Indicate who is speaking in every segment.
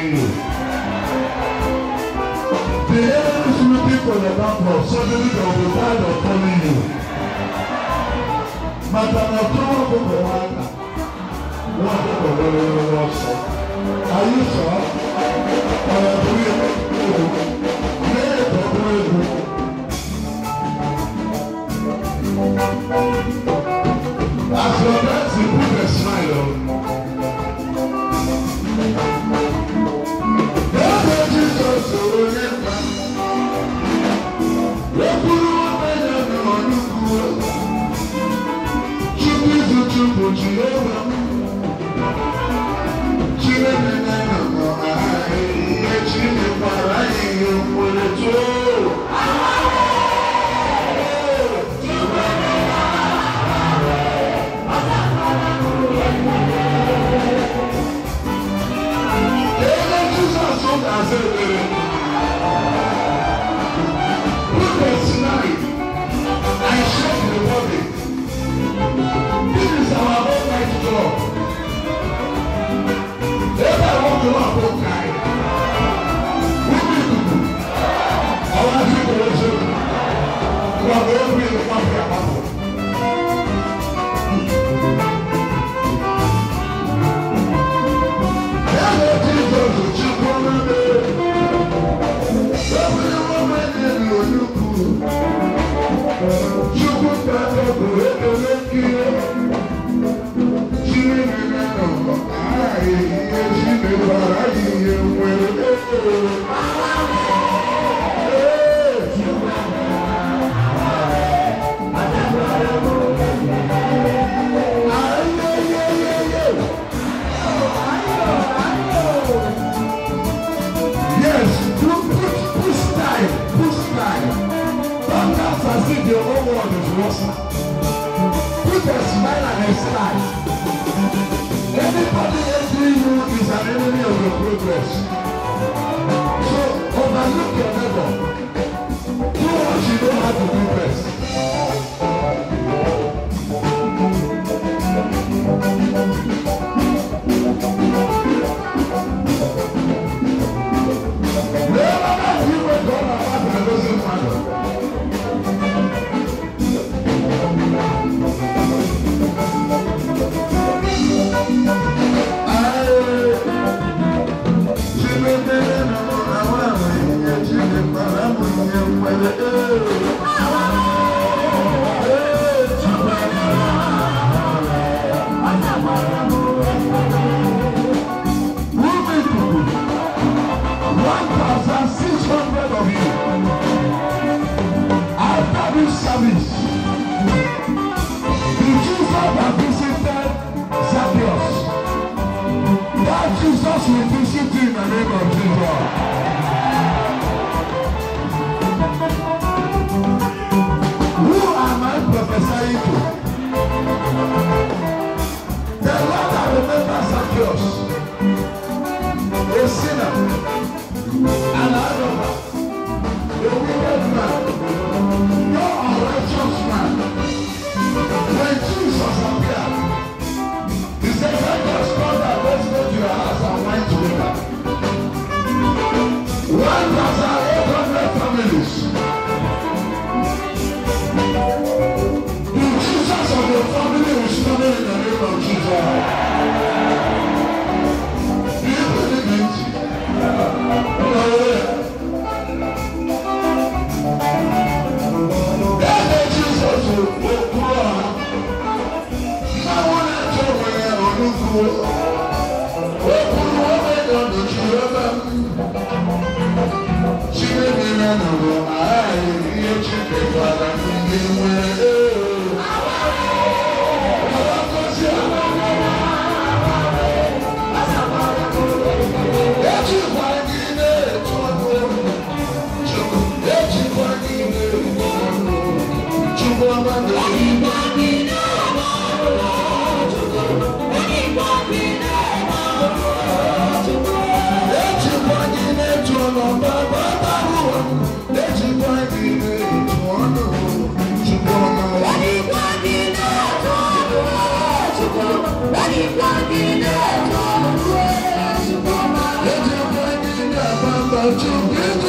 Speaker 1: The enemy looking for your bankrupt. Suddenly they will be tired of calling you. Madam October Boko Waka. Wọ́n ti kọ̀. Are you sure? is life. Everybody entering is an enemy of your progress. So overlook your neighbor. Do what you know how to do best. I'm Dios. to be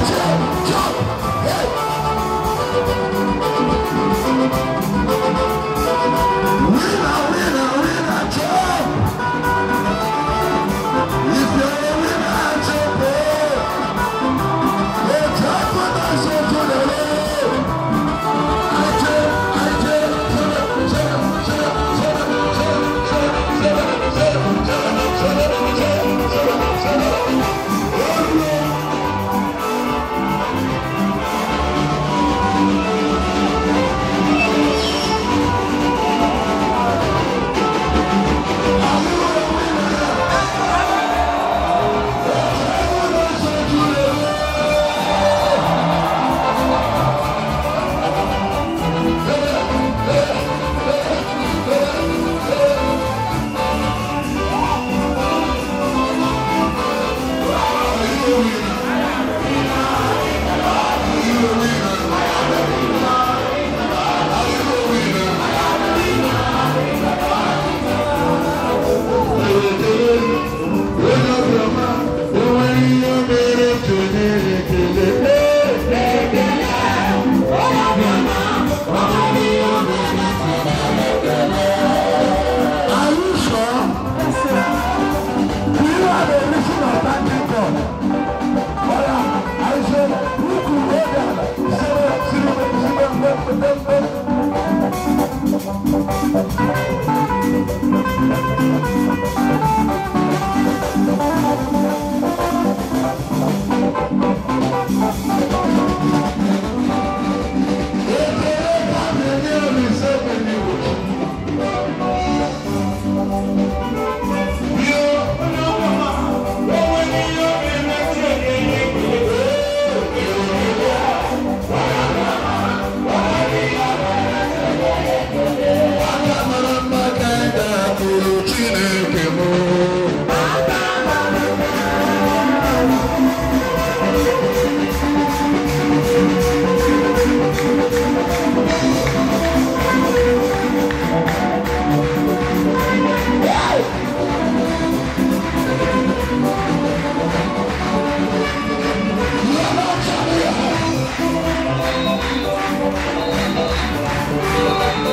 Speaker 1: Let's go.